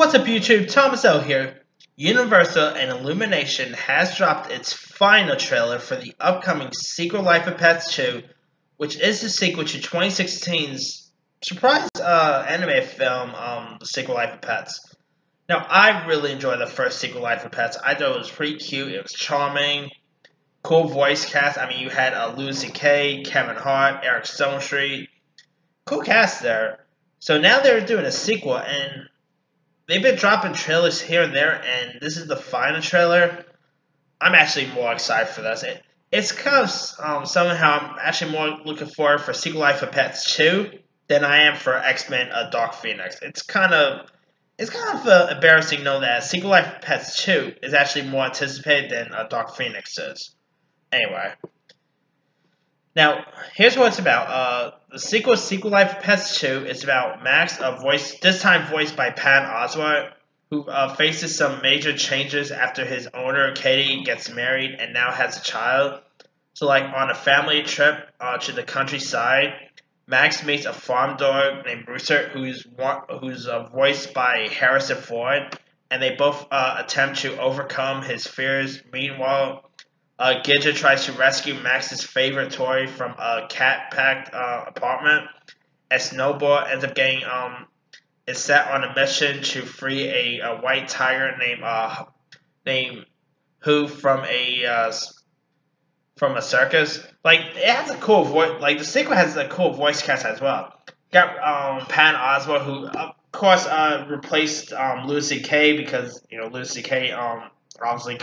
What's up YouTube, Thomas L here. Universal and Illumination has dropped its final trailer for the upcoming Secret Life of Pets 2, which is the sequel to 2016's surprise uh, anime film, um, The Secret Life of Pets. Now, I really enjoyed the first Secret Life of Pets. I thought it was pretty cute, it was charming, cool voice cast. I mean, you had uh, Louis C.K., Kevin Hart, Eric Stonestreet. Cool cast there. So now they're doing a sequel, and they've been dropping trailers here and there, and this is the final trailer. I'm actually more excited for this. It, it's kind of um, somehow I'm actually more looking forward for Secret Life of Pets 2 than I am for X Men: uh, Dark Phoenix. It's kind of it's kind of uh, embarrassing to know that Secret Life of Pets 2 is actually more anticipated than uh, Dark Phoenix is. Anyway. Now, here's what it's about. Uh, the sequel, Sequel Life Pets 2, is about Max, a voice this time voiced by Patton Oswalt, who uh, faces some major changes after his owner, Katie, gets married and now has a child. So, like, on a family trip uh, to the countryside, Max meets a farm dog named Rooster, who's who's uh, voiced by Harrison Ford, and they both uh, attempt to overcome his fears. Meanwhile, uh, Gidget tries to rescue Max's favorite toy from a cat-packed uh, apartment. Snowball ends up getting um, is set on a mission to free a, a white tiger named uh, named Hu from a uh, from a circus. Like it has a cool voice. Like the sequel has a cool voice cast as well. Got um, Patton Oswalt, who of course uh, replaced um, Louis C.K. because you know Louis C.K. um obviously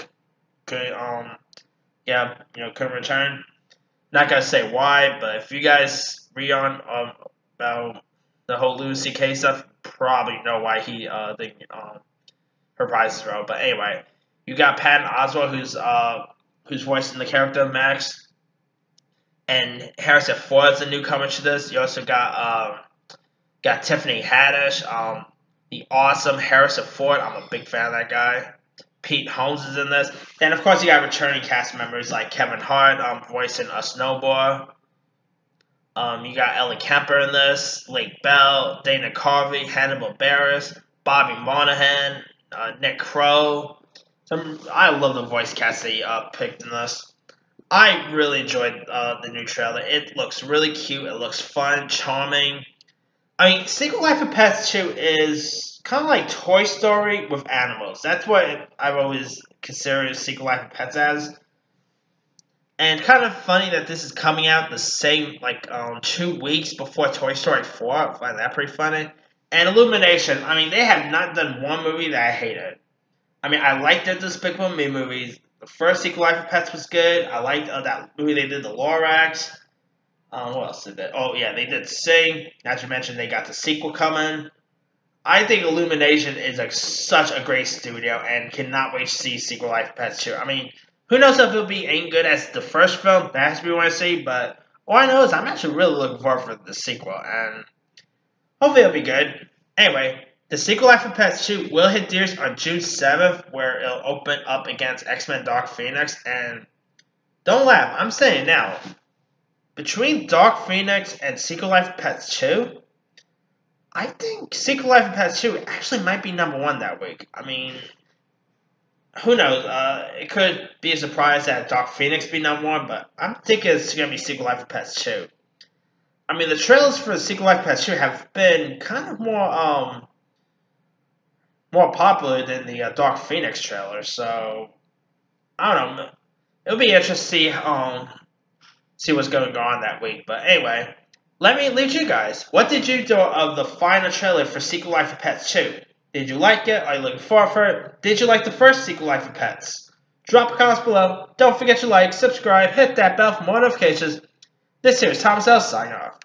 could um yeah, you know, couldn't return. Not gonna say why, but if you guys read on um, about the whole Louis C.K. stuff, probably know why he uh think um reprised his role. But anyway, you got Patton Oswalt, who's uh who's voicing the character of Max, and Harrison Ford's a newcomer to this. You also got um got Tiffany Haddish, um the awesome Harrison Ford. I'm a big fan of that guy. Pete Holmes is in this. And of course, you got returning cast members like Kevin Hart, um, voicing a Snowball. Um, you got Ellie Kemper in this, Lake Bell, Dana Carvey, Hannibal Buress, Bobby Moynihan, uh, Nick Kroll. Some, I love the voice cast they uh, picked in this. I really enjoyed uh, the new trailer. It looks really cute. It looks fun, charming. I mean, Secret Life of Pets 2 is kind of like Toy Story with animals. That's what I've always considered Secret Life of Pets as. And kind of funny that this is coming out the same, like, um, two weeks before Toy Story 4. I find that pretty funny. And Illumination, I mean, they have not done one movie that I hated. I mean, I liked the Despicable Me movies. The first Secret Life of Pets was good. I liked uh, that movie they did, The Lorax. Um, what else did they? Oh, yeah, they did Sing. Not to mention, they got the sequel coming. I think Illumination is a, such a great studio and cannot wait to see Secret Life Pets 2. I mean, who knows if it'll be ain't good as the first film? That has to be what I see, but all I know is I'm actually really looking forward for the sequel, and hopefully it'll be good. Anyway, the Secret Life of Pets 2 will hit theaters on June 7th, where it'll open up against X-Men Dark Phoenix, and don't laugh, I'm saying now, between Dark Phoenix and Secret Life Pets 2, I think Secret Life Pets 2 actually might be number one that week. I mean, who knows? Uh, it could be a surprise that Dark Phoenix be number one, but I'm thinking it's going to be Secret Life Pets 2. I mean, the trailers for Secret Life Pets 2 have been kind of more, um, more popular than the uh, Dark Phoenix trailer, so I don't know. It'll be interesting to see, um, see what's going on that week. But anyway, let me lead you guys. What did you do of the final trailer for Secret Life of Pets 2? Did you like it? Are you looking forward for it? Did you like the first Secret Life of Pets? Drop a comment below. Don't forget to like, subscribe, hit that bell for more notifications. This here is Thomas L. signing off.